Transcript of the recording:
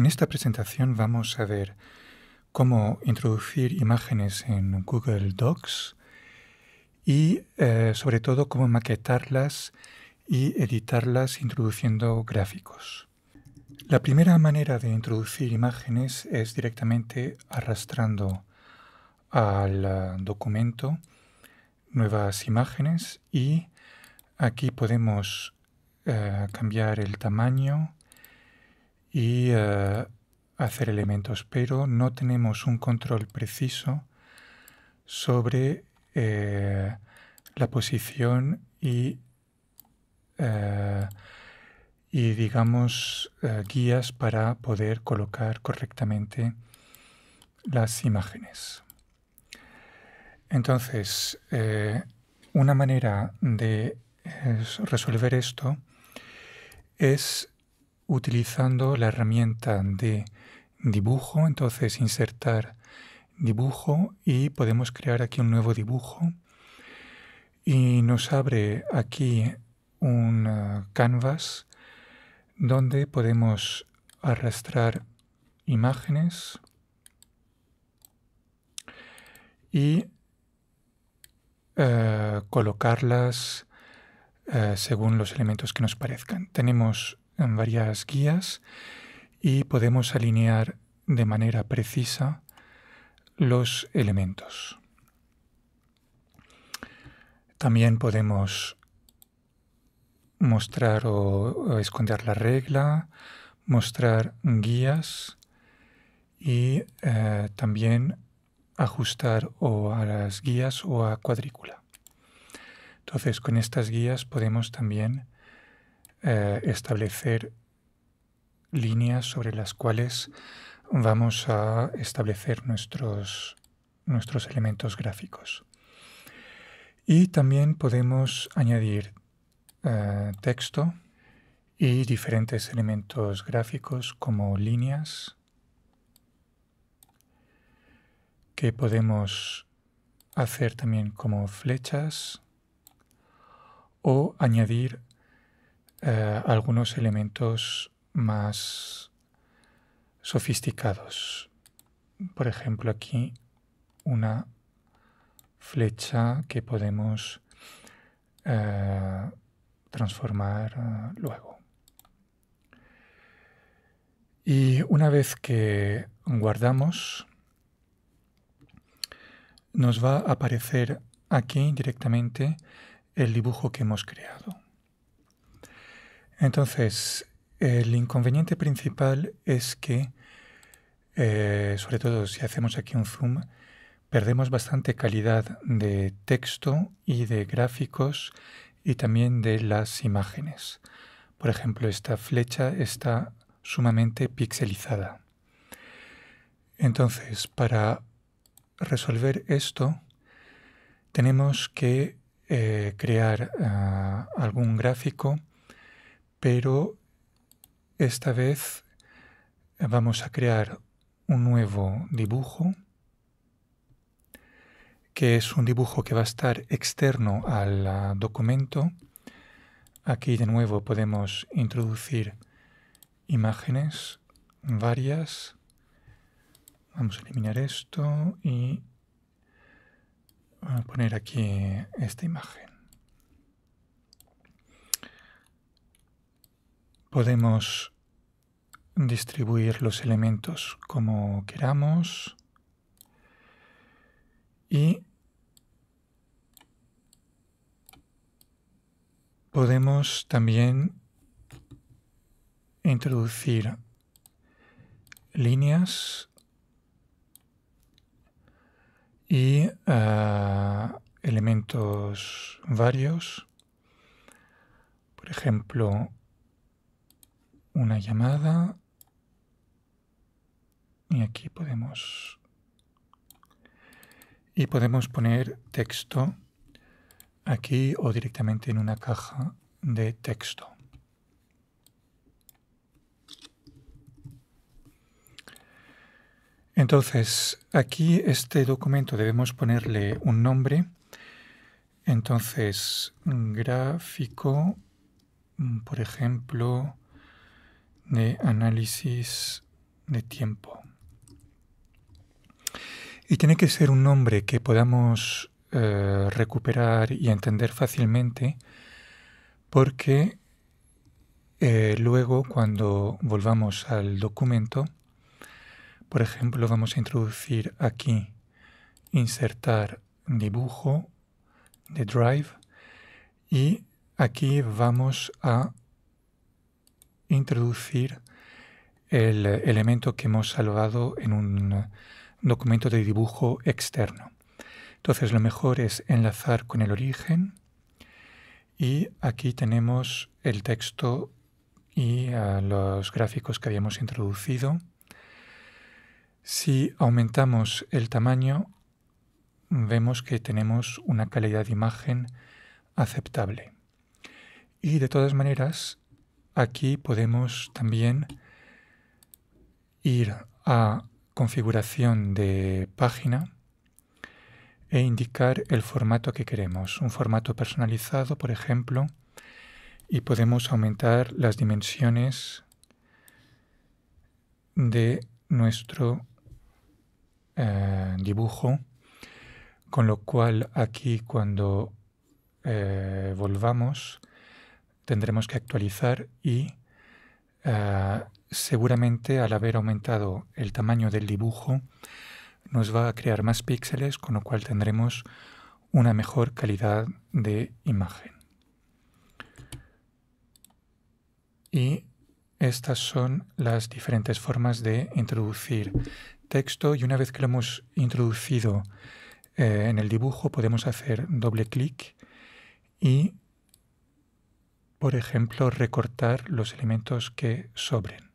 En esta presentación vamos a ver cómo introducir imágenes en Google Docs y eh, sobre todo cómo maquetarlas y editarlas introduciendo gráficos. La primera manera de introducir imágenes es directamente arrastrando al eh, documento nuevas imágenes y aquí podemos eh, cambiar el tamaño y hacer elementos, pero no tenemos un control preciso sobre eh, la posición y, eh, y digamos, eh, guías para poder colocar correctamente las imágenes. Entonces, una manera de resolver esto es utilizando la herramienta de dibujo, entonces insertar dibujo y podemos crear aquí un nuevo dibujo y nos abre aquí un uh, canvas donde podemos arrastrar imágenes y uh, colocarlas uh, según los elementos que nos parezcan. Tenemos um, varias guías y podemos alinear de manera precisa los elementos. También podemos mostrar o, esconder la regla, mostrar guías y eh, también ajustar o a las guías o a cuadrícula. Entonces con estas guías podemos también eh, establecer líneas sobre las cuales vamos a establecer nuestros, nuestros elementos gráficos. Y también podemos añadir eh, texto y diferentes elementos gráficos como líneas que podemos hacer también como flechas o añadir eh, algunos elementos más sofisticados. Por ejemplo, aquí una flecha que podemos eh, transformar eh, luego. Y una vez que guardamos, nos va a aparecer aquí directamente el dibujo que hemos creado. Entonces, el inconveniente principal es que, eh, sobre todo si hacemos aquí un zoom, perdemos bastante calidad de texto y de gráficos y también de las imágenes. Por ejemplo, esta flecha está sumamente pixelizada. Entonces, para resolver esto, tenemos que eh, crear ah, algún gráfico, pero esta vez vamos a crear un nuevo dibujo que es un dibujo que va a estar externo al ah, documento. Aquí de nuevo podemos introducir imágenes varias. Vamos a eliminar esto y a poner aquí esta imagen. Podemos distribuir los elementos como queramos y podemos también introducir líneas y ah, elementos varios. Por ejemplo, una llamada y aquí podemos y podemos poner texto aquí o directamente en una caja de texto. Entonces, aquí este documento debemos ponerle un nombre. Entonces, gráfico, por ejemplo, de análisis de tiempo. Y tiene que ser un nombre que podamos eh, recuperar y entender fácilmente porque eh, luego cuando volvamos al documento, por ejemplo, vamos a introducir aquí, insertar dibujo de Drive y aquí vamos a introducir el elemento que hemos salvado en un documento de dibujo externo. Entonces lo mejor es enlazar con el origen y aquí tenemos el texto y ah, los gráficos que habíamos introducido. Si aumentamos el tamaño, vemos que tenemos una calidad de imagen aceptable. Y de todas maneras, aquí podemos también ir a configuración de página e indicar el formato que queremos. Un formato personalizado, por ejemplo, y podemos aumentar las dimensiones de nuestro eh, dibujo, con lo cual aquí cuando eh, volvamos tendremos que actualizar y eh, seguramente al haber aumentado el tamaño del dibujo nos va a crear más píxeles, con lo cual tendremos una mejor calidad de imagen. Y estas son las diferentes formas de introducir texto y una vez que lo hemos introducido eh, en el dibujo podemos hacer doble clic y, por ejemplo, recortar los elementos que sobren.